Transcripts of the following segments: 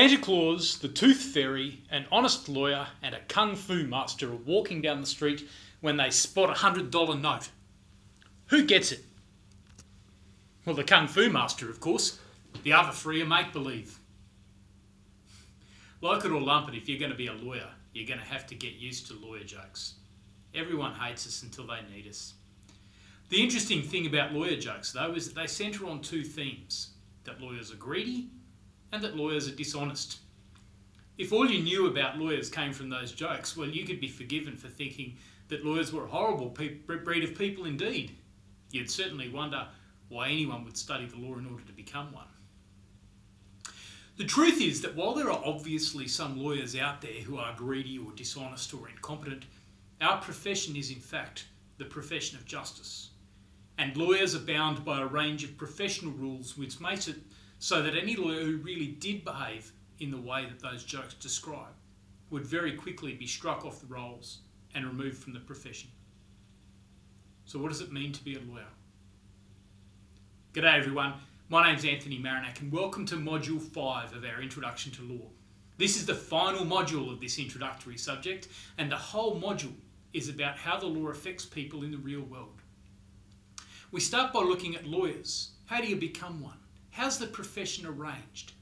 Santa Claus, the Tooth Fairy, an honest lawyer, and a kung fu master are walking down the street when they spot a hundred dollar note. Who gets it? Well, the kung fu master, of course. The other three are make believe. Like it or lump it, if you're going to be a lawyer, you're going to have to get used to lawyer jokes. Everyone hates us until they need us. The interesting thing about lawyer jokes, though, is that they centre on two themes that lawyers are greedy and that lawyers are dishonest. If all you knew about lawyers came from those jokes, well, you could be forgiven for thinking that lawyers were a horrible breed of people indeed. You'd certainly wonder why anyone would study the law in order to become one. The truth is that while there are obviously some lawyers out there who are greedy or dishonest or incompetent, our profession is in fact the profession of justice. And lawyers are bound by a range of professional rules which makes it so that any lawyer who really did behave in the way that those jokes describe would very quickly be struck off the rolls and removed from the profession. So what does it mean to be a lawyer? G'day everyone, my name's Anthony Marinac and welcome to Module 5 of our Introduction to Law. This is the final module of this introductory subject and the whole module is about how the law affects people in the real world. We start by looking at lawyers. How do you become one? How's the profession arranged?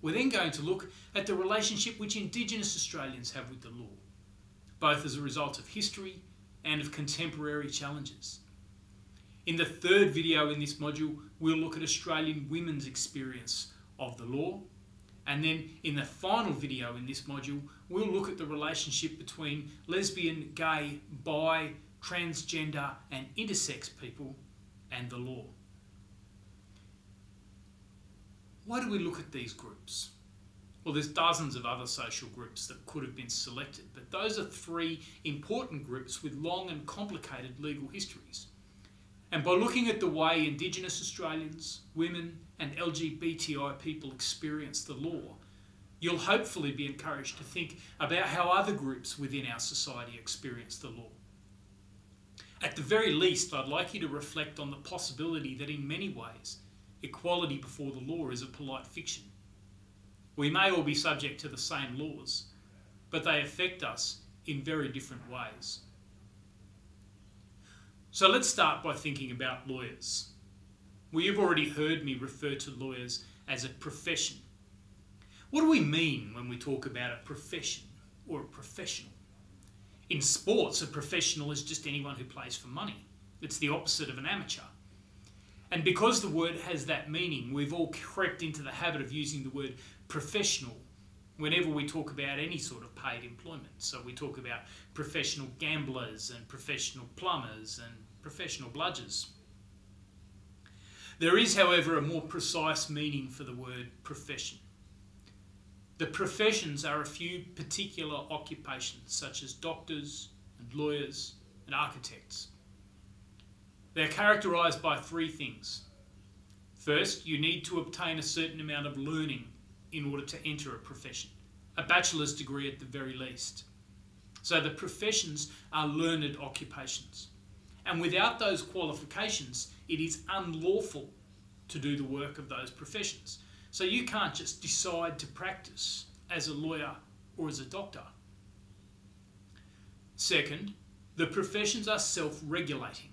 We're then going to look at the relationship which Indigenous Australians have with the law, both as a result of history and of contemporary challenges. In the third video in this module, we'll look at Australian women's experience of the law. And then in the final video in this module, we'll look at the relationship between lesbian, gay, bi, transgender and intersex people and the law. Why do we look at these groups? Well, there's dozens of other social groups that could have been selected, but those are three important groups with long and complicated legal histories. And by looking at the way Indigenous Australians, women, and LGBTI people experience the law, you'll hopefully be encouraged to think about how other groups within our society experience the law. At the very least, I'd like you to reflect on the possibility that in many ways, equality before the law is a polite fiction. We may all be subject to the same laws, but they affect us in very different ways. So let's start by thinking about lawyers. Well, you've already heard me refer to lawyers as a profession. What do we mean when we talk about a profession or a professional? In sports, a professional is just anyone who plays for money. It's the opposite of an amateur. And because the word has that meaning, we've all crept into the habit of using the word professional whenever we talk about any sort of paid employment. So we talk about professional gamblers and professional plumbers and professional bludgers. There is, however, a more precise meaning for the word profession. The professions are a few particular occupations, such as doctors and lawyers and architects. They're characterised by three things. First, you need to obtain a certain amount of learning in order to enter a profession, a bachelor's degree at the very least. So the professions are learned occupations. And without those qualifications, it is unlawful to do the work of those professions. So you can't just decide to practice as a lawyer or as a doctor. Second, the professions are self regulating.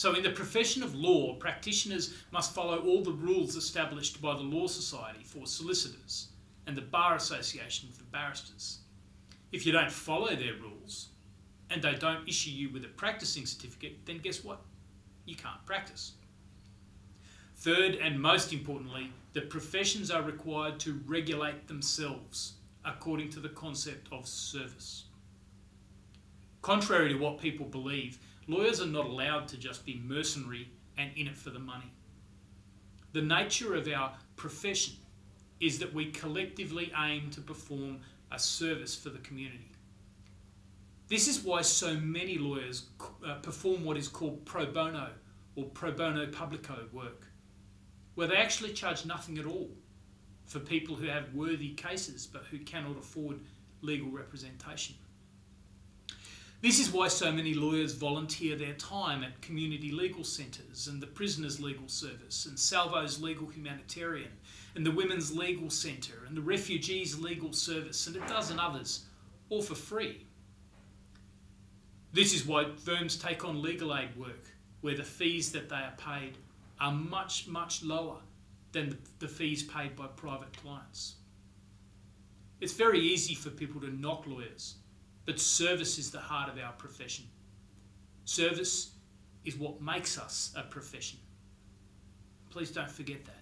So, in the profession of law, practitioners must follow all the rules established by the Law Society for solicitors and the Bar Association for barristers. If you don't follow their rules and they don't issue you with a practicing certificate, then guess what? You can't practice. Third, and most importantly, the professions are required to regulate themselves according to the concept of service. Contrary to what people believe, Lawyers are not allowed to just be mercenary and in it for the money. The nature of our profession is that we collectively aim to perform a service for the community. This is why so many lawyers uh, perform what is called pro bono or pro bono publico work, where they actually charge nothing at all for people who have worthy cases but who cannot afford legal representation. This is why so many lawyers volunteer their time at community legal centres and the Prisoners Legal Service and Salvo's Legal Humanitarian and the Women's Legal Centre and the Refugees Legal Service and a dozen others, all for free. This is why firms take on legal aid work where the fees that they are paid are much, much lower than the fees paid by private clients. It's very easy for people to knock lawyers but service is the heart of our profession. Service is what makes us a profession. Please don't forget that.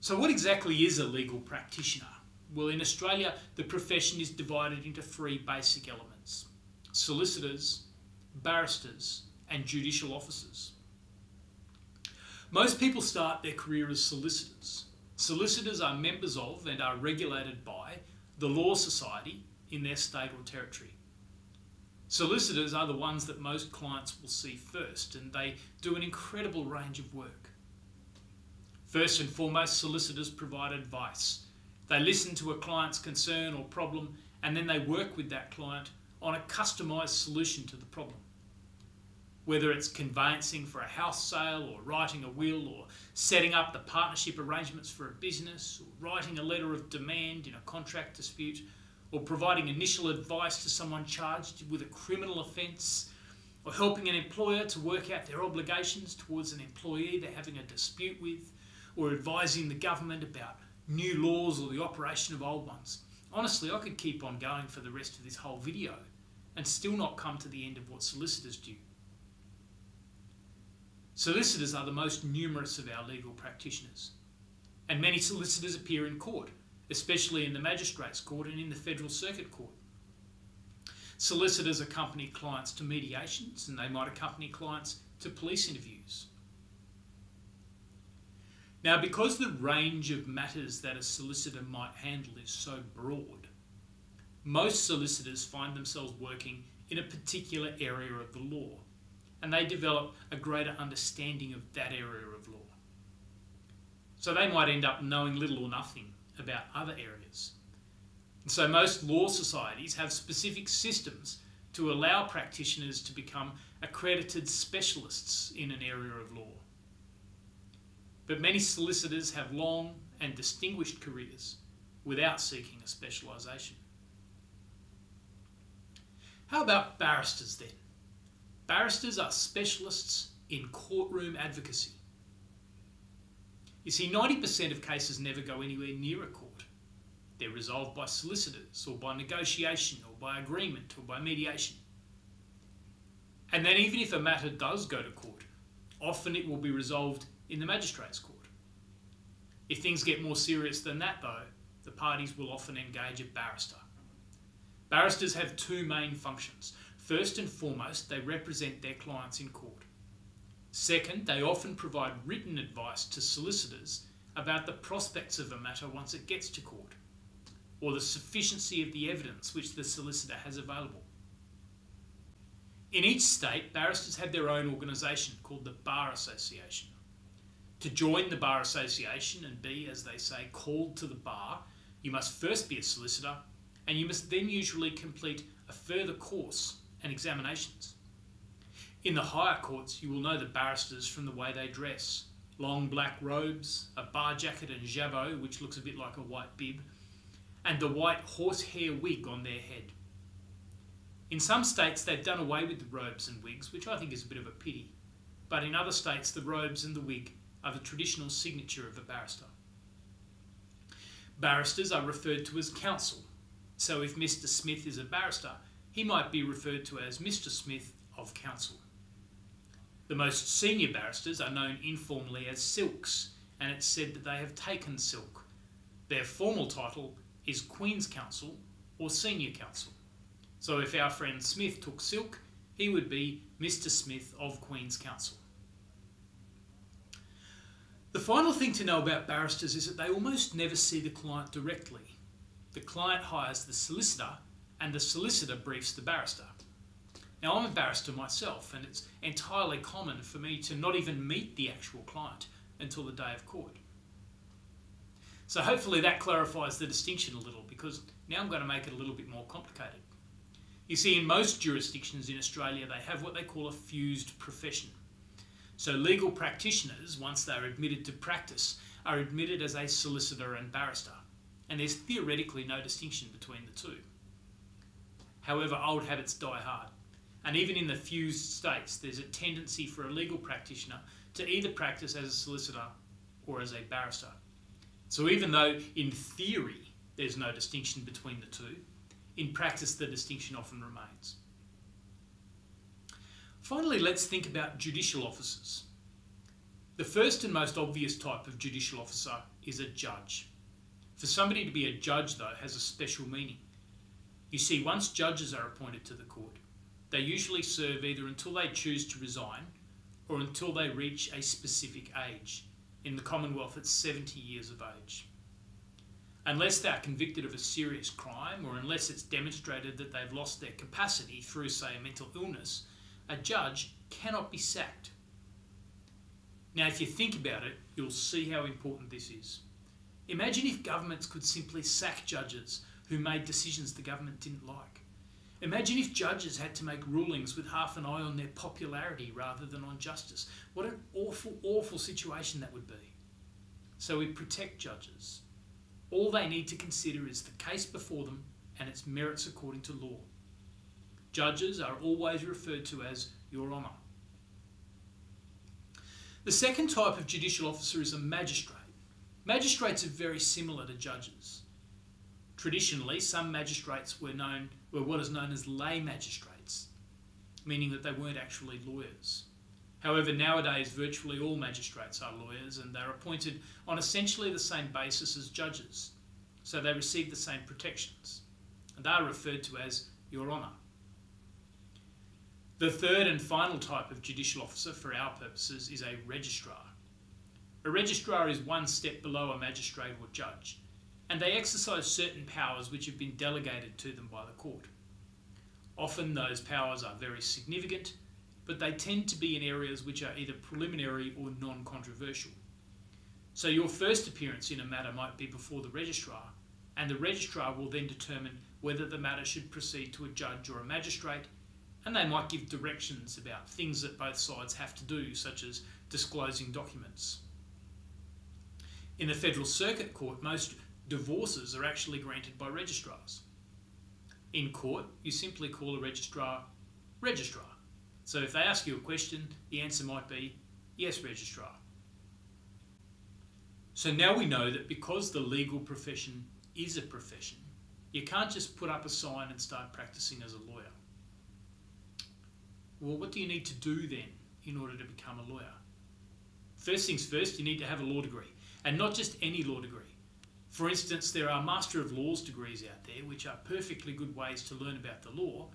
So, what exactly is a legal practitioner? Well, in Australia, the profession is divided into three basic elements solicitors, barristers, and judicial officers. Most people start their career as solicitors. Solicitors are members of and are regulated by the Law Society in their state or territory. Solicitors are the ones that most clients will see first, and they do an incredible range of work. First and foremost, solicitors provide advice. They listen to a client's concern or problem, and then they work with that client on a customised solution to the problem. Whether it's conveyancing for a house sale, or writing a will, or setting up the partnership arrangements for a business, or writing a letter of demand in a contract dispute, or providing initial advice to someone charged with a criminal offence, or helping an employer to work out their obligations towards an employee they're having a dispute with, or advising the government about new laws or the operation of old ones. Honestly, I could keep on going for the rest of this whole video and still not come to the end of what solicitors do. Solicitors are the most numerous of our legal practitioners, and many solicitors appear in court, especially in the Magistrates Court and in the Federal Circuit Court. Solicitors accompany clients to mediations and they might accompany clients to police interviews. Now, because the range of matters that a solicitor might handle is so broad, most solicitors find themselves working in a particular area of the law and they develop a greater understanding of that area of law. So they might end up knowing little or nothing about other areas. And so most law societies have specific systems to allow practitioners to become accredited specialists in an area of law. But many solicitors have long and distinguished careers without seeking a specialisation. How about barristers then? Barristers are specialists in courtroom advocacy. You see, 90% of cases never go anywhere near a court. They're resolved by solicitors, or by negotiation, or by agreement, or by mediation. And then, even if a matter does go to court, often it will be resolved in the magistrate's court. If things get more serious than that, though, the parties will often engage a barrister. Barristers have two main functions. First and foremost, they represent their clients in court. Second, they often provide written advice to solicitors about the prospects of a matter once it gets to court, or the sufficiency of the evidence which the solicitor has available. In each state, barristers have their own organisation called the Bar Association. To join the Bar Association and be, as they say, called to the bar, you must first be a solicitor and you must then usually complete a further course and examinations. In the higher courts, you will know the barristers from the way they dress long black robes, a bar jacket and jabot, which looks a bit like a white bib, and the white horsehair wig on their head. In some states, they've done away with the robes and wigs, which I think is a bit of a pity, but in other states, the robes and the wig are the traditional signature of a barrister. Barristers are referred to as counsel, so if Mr. Smith is a barrister, he might be referred to as Mr. Smith of Counsel. The most senior barristers are known informally as silks, and it's said that they have taken silk. Their formal title is Queen's Counsel or Senior Counsel. So if our friend Smith took silk, he would be Mr. Smith of Queen's Counsel. The final thing to know about barristers is that they almost never see the client directly. The client hires the solicitor and the solicitor briefs the barrister. Now, I'm a barrister myself, and it's entirely common for me to not even meet the actual client until the day of court. So, hopefully, that clarifies the distinction a little because now I'm going to make it a little bit more complicated. You see, in most jurisdictions in Australia, they have what they call a fused profession. So, legal practitioners, once they're admitted to practice, are admitted as a solicitor and barrister, and there's theoretically no distinction between the two. However, old habits die hard, and even in the fused states, there's a tendency for a legal practitioner to either practice as a solicitor or as a barrister. So, even though in theory there's no distinction between the two, in practice the distinction often remains. Finally, let's think about judicial officers. The first and most obvious type of judicial officer is a judge. For somebody to be a judge, though, has a special meaning. You see, once judges are appointed to the court, they usually serve either until they choose to resign or until they reach a specific age. In the Commonwealth, it's 70 years of age. Unless they are convicted of a serious crime or unless it's demonstrated that they've lost their capacity through, say, a mental illness, a judge cannot be sacked. Now, if you think about it, you'll see how important this is. Imagine if governments could simply sack judges who made decisions the government didn't like. Imagine if judges had to make rulings with half an eye on their popularity rather than on justice. What an awful, awful situation that would be. So we protect judges. All they need to consider is the case before them and its merits according to law. Judges are always referred to as Your Honour. The second type of judicial officer is a magistrate. Magistrates are very similar to judges. Traditionally, some magistrates were known were what is known as lay magistrates, meaning that they weren't actually lawyers. However, nowadays virtually all magistrates are lawyers and they're appointed on essentially the same basis as judges, so they receive the same protections. And they are referred to as Your Honour. The third and final type of judicial officer for our purposes is a registrar. A registrar is one step below a magistrate or judge, and they exercise certain powers which have been delegated to them by the court. Often those powers are very significant, but they tend to be in areas which are either preliminary or non controversial. So your first appearance in a matter might be before the registrar, and the registrar will then determine whether the matter should proceed to a judge or a magistrate and they might give directions about things that both sides have to do, such as disclosing documents. In the Federal Circuit Court, most divorces are actually granted by registrars. In court, you simply call a registrar registrar. So if they ask you a question, the answer might be yes, registrar. So now we know that because the legal profession is a profession, you can't just put up a sign and start practicing as a lawyer. Well, what do you need to do then in order to become a lawyer? First things first, you need to have a law degree, and not just any law degree. For instance, there are Master of Laws degrees out there, which are perfectly good ways to learn about the law,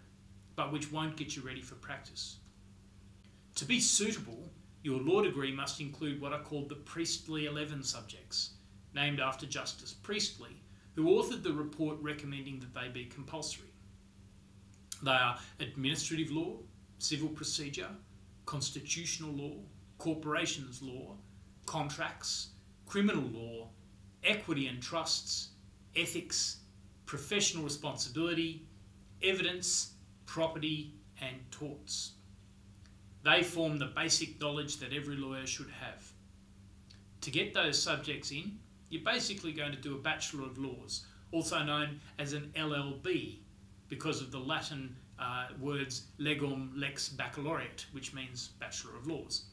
but which won't get you ready for practice. To be suitable, your law degree must include what are called the Priestley 11 subjects, named after Justice Priestley, who authored the report recommending that they be compulsory. They are administrative law, civil procedure, constitutional law, corporations law, contracts, criminal law, equity and trusts, ethics, professional responsibility, evidence, property, and torts. They form the basic knowledge that every lawyer should have. To get those subjects in, you're basically going to do a Bachelor of Laws, also known as an LLB, because of the Latin uh, words legum lex baccalaureate, which means Bachelor of Laws.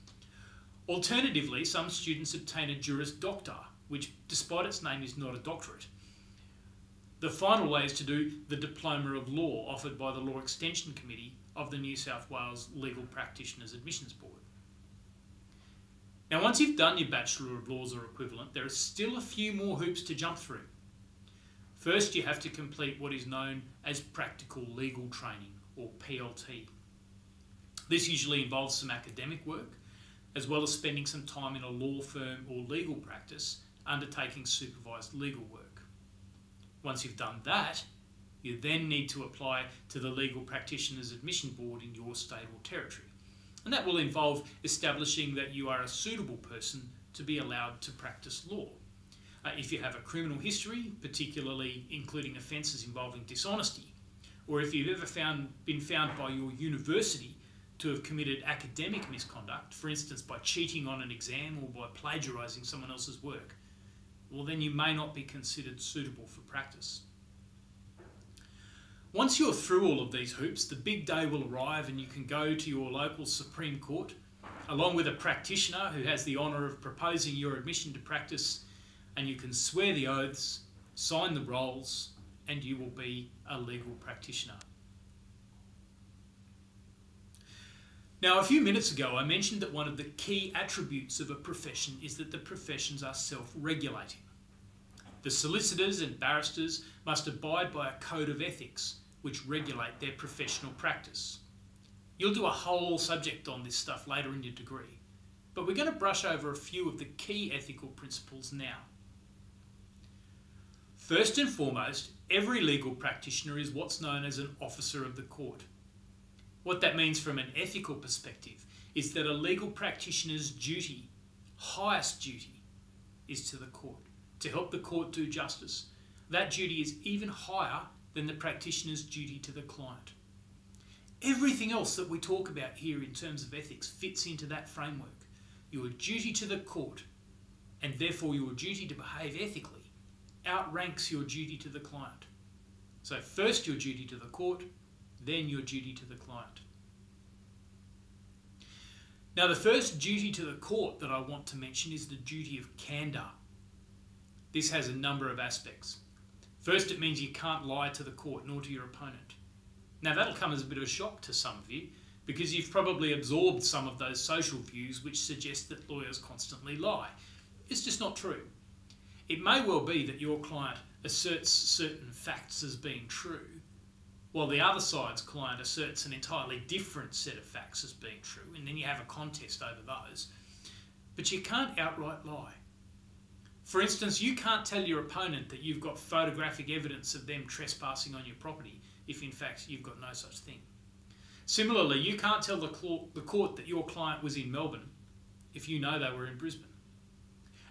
Alternatively, some students obtain a Juris Doctor, which, despite its name, is not a doctorate. The final way is to do the Diploma of Law offered by the Law Extension Committee of the New South Wales Legal Practitioners Admissions Board. Now, once you've done your Bachelor of Laws or equivalent, there are still a few more hoops to jump through. First, you have to complete what is known as practical legal training, or PLT. This usually involves some academic work, as well as spending some time in a law firm or legal practice undertaking supervised legal work. Once you've done that, you then need to apply to the Legal Practitioners Admission Board in your state or territory. And that will involve establishing that you are a suitable person to be allowed to practice law. Uh, if you have a criminal history, particularly including offences involving dishonesty, or if you've ever found, been found by your university to have committed academic misconduct, for instance by cheating on an exam or by plagiarising someone else's work, well, then you may not be considered suitable for practice. Once you're through all of these hoops, the big day will arrive and you can go to your local Supreme Court along with a practitioner who has the honour of proposing your admission to practice, and you can swear the oaths, sign the rolls, and you will be a legal practitioner. Now, a few minutes ago, I mentioned that one of the key attributes of a profession is that the professions are self regulating. The solicitors and barristers must abide by a code of ethics which regulate their professional practice. You'll do a whole subject on this stuff later in your degree, but we're going to brush over a few of the key ethical principles now. First and foremost, every legal practitioner is what's known as an officer of the court. What that means from an ethical perspective is that a legal practitioner's duty, highest duty, is to the court, to help the court do justice. That duty is even higher than the practitioner's duty to the client. Everything else that we talk about here in terms of ethics fits into that framework. Your duty to the court, and therefore your duty to behave ethically, outranks your duty to the client. So, first your duty to the court, then your duty to the client. Now, the first duty to the court that I want to mention is the duty of candour. This has a number of aspects. First, it means you can't lie to the court nor to your opponent. Now, that'll come as a bit of a shock to some of you because you've probably absorbed some of those social views which suggest that lawyers constantly lie. It's just not true. It may well be that your client asserts certain facts as being true, while the other side's client asserts an entirely different set of facts as being true, and then you have a contest over those. But you can't outright lie. For instance, you can't tell your opponent that you've got photographic evidence of them trespassing on your property if in fact you've got no such thing. Similarly, you can't tell the court that your client was in Melbourne if you know they were in Brisbane.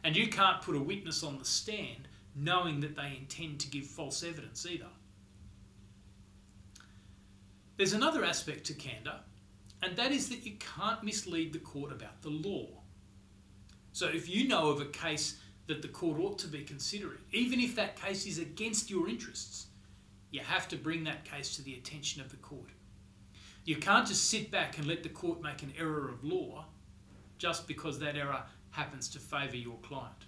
And you can't put a witness on the stand knowing that they intend to give false evidence either. There's another aspect to candour, and that is that you can't mislead the court about the law. So if you know of a case that the court ought to be considering, even if that case is against your interests, you have to bring that case to the attention of the court. You can't just sit back and let the court make an error of law just because that error happens to favour your client.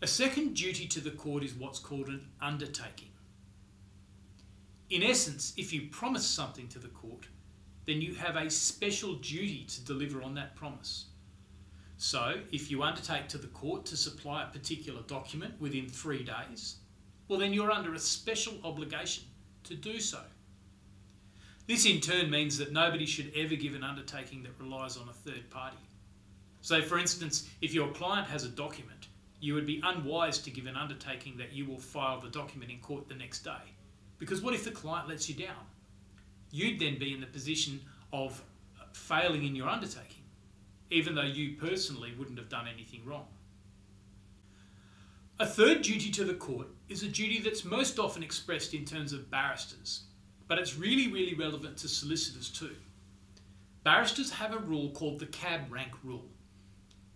A second duty to the court is what's called an undertaking. In essence, if you promise something to the court, then you have a special duty to deliver on that promise. So, if you undertake to the court to supply a particular document within three days, well, then you're under a special obligation to do so. This in turn means that nobody should ever give an undertaking that relies on a third party. So, for instance, if your client has a document, you would be unwise to give an undertaking that you will file the document in court the next day. Because what if the client lets you down? You'd then be in the position of failing in your undertaking, even though you personally wouldn't have done anything wrong. A third duty to the court is a duty that's most often expressed in terms of barristers, but it's really, really relevant to solicitors too. Barristers have a rule called the cab rank rule.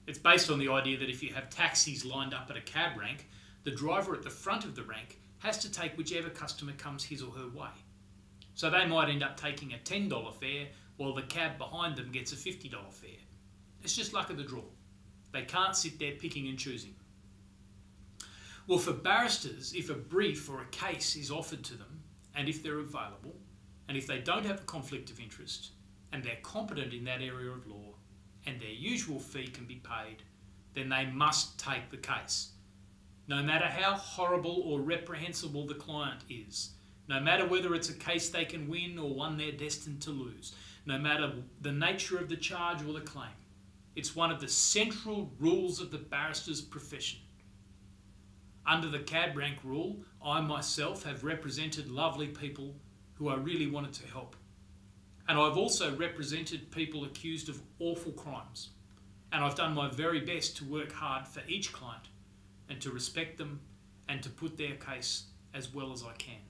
It's based on the idea that if you have taxis lined up at a cab rank, the driver at the front of the rank has to take whichever customer comes his or her way. So they might end up taking a $10 fare while the cab behind them gets a $50 fare. It's just luck of the draw. They can't sit there picking and choosing. Well, for barristers, if a brief or a case is offered to them, and if they're available, and if they don't have a conflict of interest, and they're competent in that area of law, and their usual fee can be paid, then they must take the case. No matter how horrible or reprehensible the client is, no matter whether it's a case they can win or one they're destined to lose, no matter the nature of the charge or the claim, it's one of the central rules of the barrister's profession under the cab rank rule, I myself have represented lovely people who I really wanted to help. And I've also represented people accused of awful crimes. And I've done my very best to work hard for each client and to respect them and to put their case as well as I can.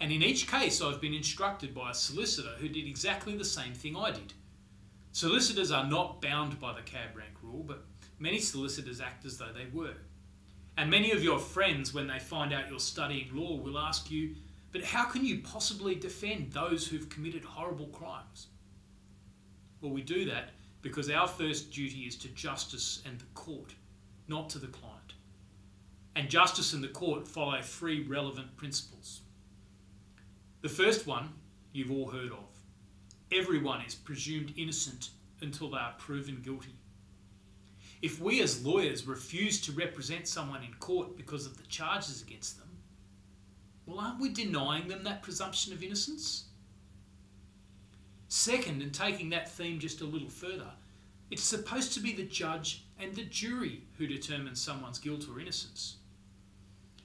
And in each case, I've been instructed by a solicitor who did exactly the same thing I did. Solicitors are not bound by the cab rank rule, but many solicitors act as though they were. And many of your friends, when they find out you're studying law, will ask you, but how can you possibly defend those who've committed horrible crimes? Well, we do that because our first duty is to justice and the court, not to the client. And justice and the court follow three relevant principles. The first one you've all heard of everyone is presumed innocent until they are proven guilty. If we as lawyers refuse to represent someone in court because of the charges against them, well, aren't we denying them that presumption of innocence? Second, and taking that theme just a little further, it's supposed to be the judge and the jury who determine someone's guilt or innocence.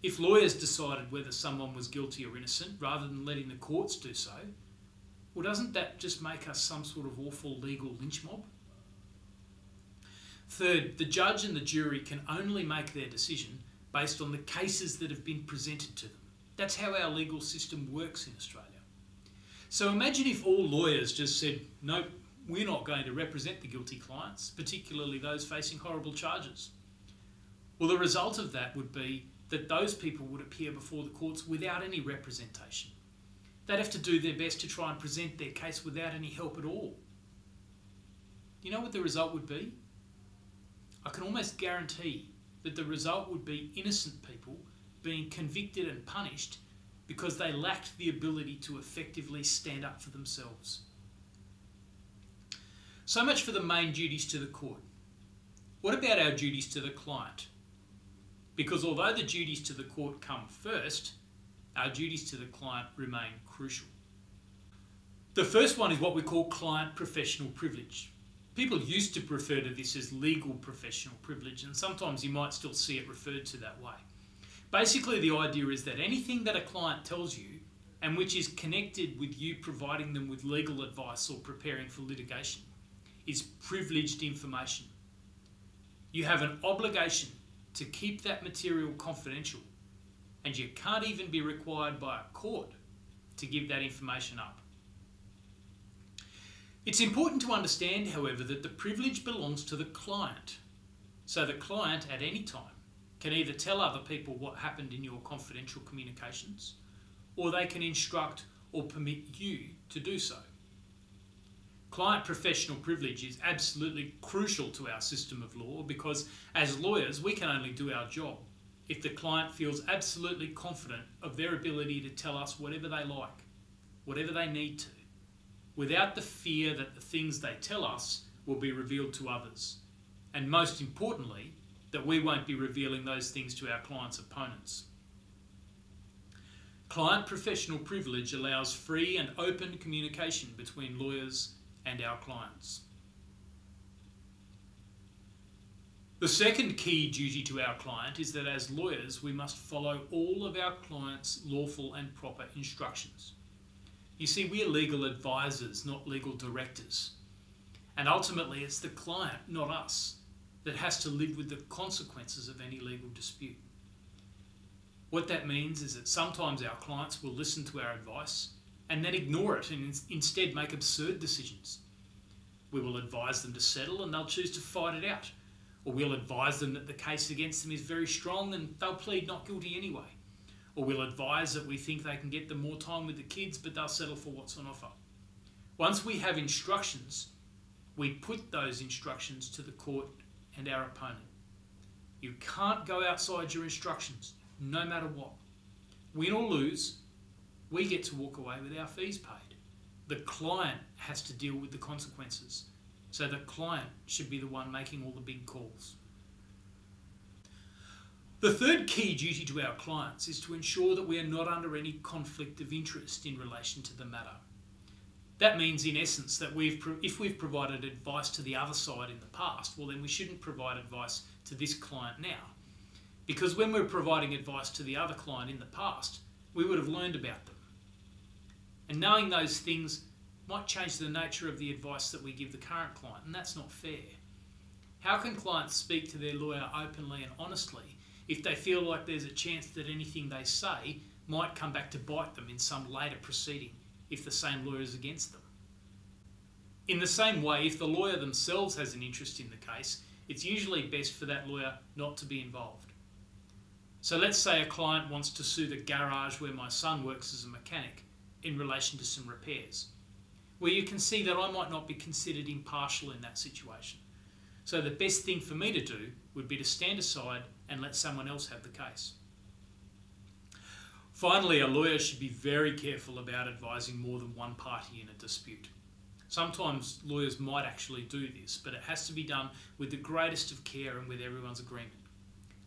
If lawyers decided whether someone was guilty or innocent rather than letting the courts do so, well, doesn't that just make us some sort of awful legal lynch mob? Third, the judge and the jury can only make their decision based on the cases that have been presented to them. That's how our legal system works in Australia. So imagine if all lawyers just said, nope, we're not going to represent the guilty clients, particularly those facing horrible charges. Well, the result of that would be that those people would appear before the courts without any representation. They'd have to do their best to try and present their case without any help at all. Do you know what the result would be? I can almost guarantee that the result would be innocent people being convicted and punished because they lacked the ability to effectively stand up for themselves. So much for the main duties to the court. What about our duties to the client? Because although the duties to the court come first, our duties to the client remain crucial. The first one is what we call client professional privilege. People used to refer to this as legal professional privilege, and sometimes you might still see it referred to that way. Basically, the idea is that anything that a client tells you and which is connected with you providing them with legal advice or preparing for litigation is privileged information. You have an obligation to keep that material confidential, and you can't even be required by a court to give that information up. It's important to understand, however, that the privilege belongs to the client. So the client at any time can either tell other people what happened in your confidential communications, or they can instruct or permit you to do so. Client professional privilege is absolutely crucial to our system of law because, as lawyers, we can only do our job if the client feels absolutely confident of their ability to tell us whatever they like, whatever they need to without the fear that the things they tell us will be revealed to others. And most importantly, that we won't be revealing those things to our clients' opponents. Client professional privilege allows free and open communication between lawyers and our clients. The second key duty to our client is that as lawyers, we must follow all of our clients' lawful and proper instructions. You see, we're legal advisors, not legal directors. And ultimately, it's the client, not us, that has to live with the consequences of any legal dispute. What that means is that sometimes our clients will listen to our advice and then ignore it and instead make absurd decisions. We will advise them to settle and they'll choose to fight it out. Or we'll advise them that the case against them is very strong and they'll plead not guilty anyway or we'll advise that we think they can get them more time with the kids, but they'll settle for what's on offer. Once we have instructions, we put those instructions to the court and our opponent. You can't go outside your instructions, no matter what. Win or lose, we get to walk away with our fees paid. The client has to deal with the consequences. So the client should be the one making all the big calls. The third key duty to our clients is to ensure that we are not under any conflict of interest in relation to the matter. That means, in essence, that we've if we've provided advice to the other side in the past, well, then we shouldn't provide advice to this client now. Because when we're providing advice to the other client in the past, we would have learned about them. And knowing those things might change the nature of the advice that we give the current client, and that's not fair. How can clients speak to their lawyer openly and honestly if they feel like there's a chance that anything they say might come back to bite them in some later proceeding if the same lawyer is against them. In the same way, if the lawyer themselves has an interest in the case, it's usually best for that lawyer not to be involved. So let's say a client wants to sue the garage where my son works as a mechanic in relation to some repairs, where you can see that I might not be considered impartial in that situation. So the best thing for me to do would be to stand aside and let someone else have the case. Finally, a lawyer should be very careful about advising more than one party in a dispute. Sometimes lawyers might actually do this, but it has to be done with the greatest of care and with everyone's agreement.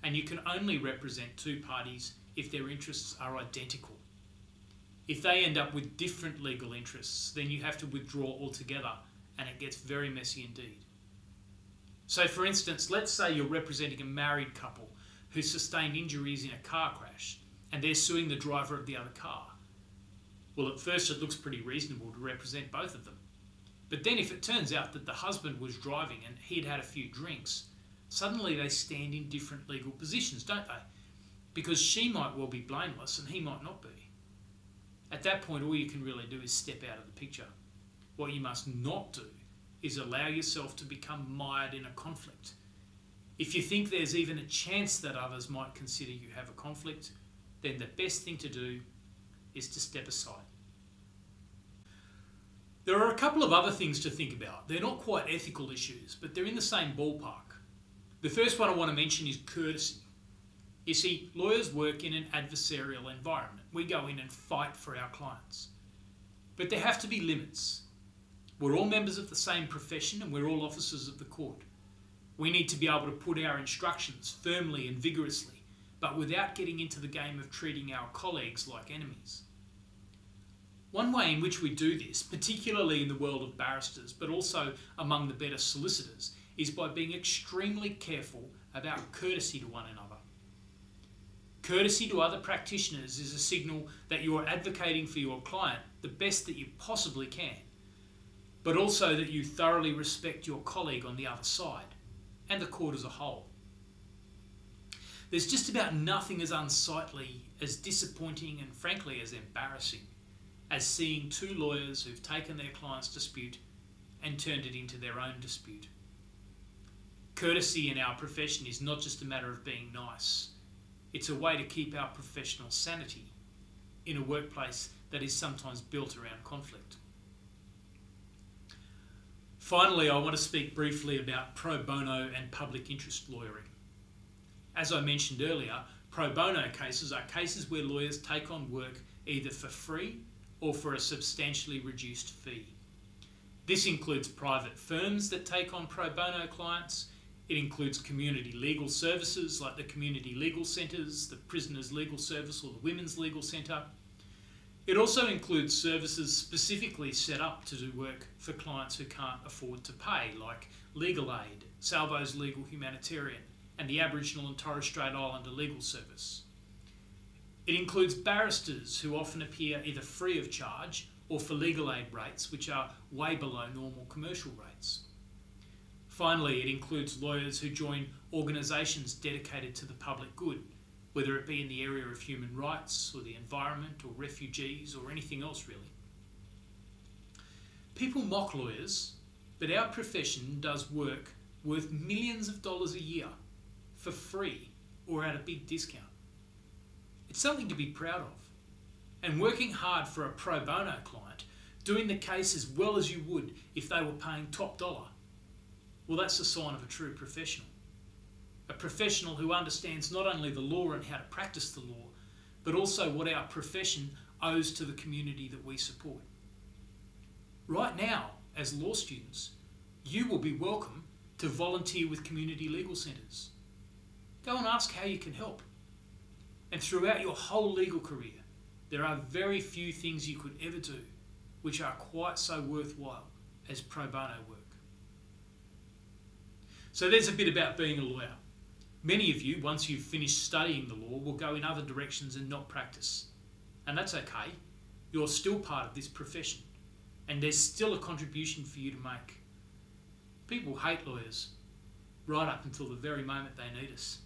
And you can only represent two parties if their interests are identical. If they end up with different legal interests, then you have to withdraw altogether and it gets very messy indeed. So, for instance, let's say you're representing a married couple who sustained injuries in a car crash and they're suing the driver of the other car. Well, at first it looks pretty reasonable to represent both of them. But then, if it turns out that the husband was driving and he'd had a few drinks, suddenly they stand in different legal positions, don't they? Because she might well be blameless and he might not be. At that point, all you can really do is step out of the picture. What you must not do is allow yourself to become mired in a conflict. If you think there's even a chance that others might consider you have a conflict, then the best thing to do is to step aside. There are a couple of other things to think about. They're not quite ethical issues, but they're in the same ballpark. The first one I want to mention is courtesy. You see, lawyers work in an adversarial environment. We go in and fight for our clients. But there have to be limits. We're all members of the same profession and we're all officers of the court. We need to be able to put our instructions firmly and vigorously, but without getting into the game of treating our colleagues like enemies. One way in which we do this, particularly in the world of barristers, but also among the better solicitors, is by being extremely careful about courtesy to one another. Courtesy to other practitioners is a signal that you are advocating for your client the best that you possibly can, but also that you thoroughly respect your colleague on the other side and the court as a whole. There's just about nothing as unsightly, as disappointing, and frankly as embarrassing as seeing two lawyers who've taken their client's dispute and turned it into their own dispute. Courtesy in our profession is not just a matter of being nice, it's a way to keep our professional sanity in a workplace that is sometimes built around conflict. Finally, I want to speak briefly about pro bono and public interest lawyering. As I mentioned earlier, pro bono cases are cases where lawyers take on work either for free or for a substantially reduced fee. This includes private firms that take on pro bono clients. It includes community legal services like the community legal centres, the Prisoners Legal Service, or the Women's Legal Centre. It also includes services specifically set up to do work for clients who can't afford to pay, like Legal Aid, Salvo's Legal Humanitarian, and the Aboriginal and Torres Strait Islander Legal Service. It includes barristers who often appear either free of charge or for legal aid rates, which are way below normal commercial rates. Finally, it includes lawyers who join organisations dedicated to the public good, whether it be in the area of human rights or the environment or refugees or anything else really. People mock lawyers, but our profession does work worth millions of dollars a year for free or at a big discount. It's something to be proud of. And working hard for a pro bono client, doing the case as well as you would if they were paying top dollar, well, that's a sign of a true professional. A professional who understands not only the law and how to practice the law, but also what our profession owes to the community that we support. Right now, as law students, you will be welcome to volunteer with community legal centres. Go and ask how you can help. And throughout your whole legal career, there are very few things you could ever do which are quite so worthwhile as pro bono work. So there's a bit about being a lawyer. Many of you, once you've finished studying the law, will go in other directions and not practice. And that's okay. You're still part of this profession. And there's still a contribution for you to make. People hate lawyers right up until the very moment they need us.